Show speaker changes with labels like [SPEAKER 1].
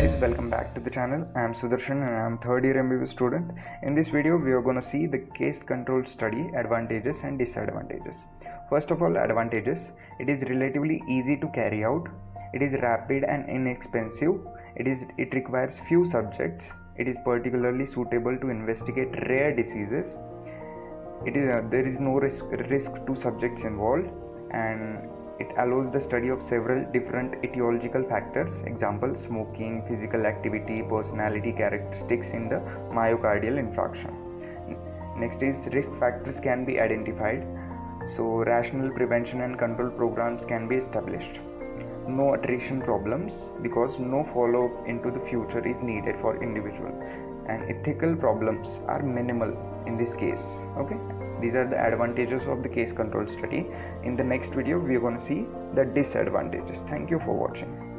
[SPEAKER 1] guys, welcome back to the channel. I am Sudarshan and I am third year MBBS student. In this video, we are going to see the case control study advantages and disadvantages. First of all, advantages. It is relatively easy to carry out. It is rapid and inexpensive. It is it requires few subjects. It is particularly suitable to investigate rare diseases. It is uh, there is no risk risk to subjects involved and it allows the study of several different etiological factors example smoking physical activity personality characteristics in the myocardial infarction. Next is risk factors can be identified. So rational prevention and control programs can be established no attrition problems because no follow up into the future is needed for individual. And ethical problems are minimal in this case okay? These are the advantages of the case control study. In the next video we are going to see the disadvantages. Thank you for watching